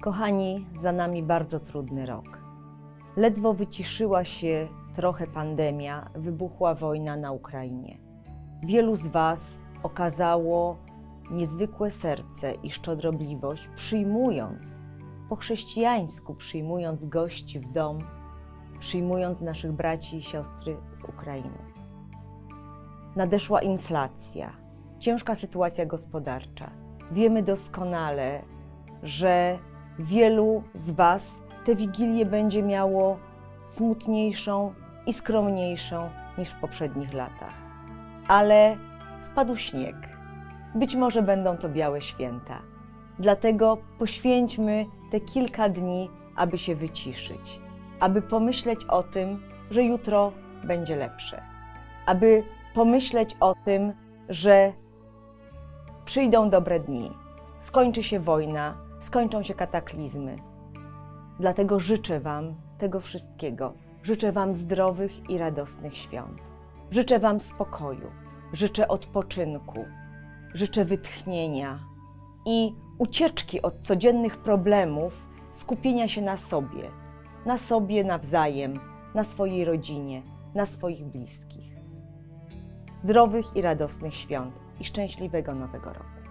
Kochani, za nami bardzo trudny rok. Ledwo wyciszyła się trochę pandemia, wybuchła wojna na Ukrainie. Wielu z Was okazało niezwykłe serce i szczodrobliwość, przyjmując po chrześcijańsku, przyjmując gości w dom, przyjmując naszych braci i siostry z Ukrainy. Nadeszła inflacja, ciężka sytuacja gospodarcza. Wiemy doskonale, że wielu z Was tę wigilię będzie miało smutniejszą i skromniejszą niż w poprzednich latach. Ale spadł śnieg. Być może będą to białe święta. Dlatego poświęćmy te kilka dni, aby się wyciszyć, aby pomyśleć o tym, że jutro będzie lepsze, aby pomyśleć o tym, że przyjdą dobre dni, skończy się wojna, skończą się kataklizmy. Dlatego życzę Wam tego wszystkiego. Życzę Wam zdrowych i radosnych świąt. Życzę Wam spokoju, życzę odpoczynku, życzę wytchnienia i ucieczki od codziennych problemów, skupienia się na sobie, na sobie nawzajem, na swojej rodzinie, na swoich bliskich. Zdrowych i radosnych świąt i szczęśliwego Nowego Roku.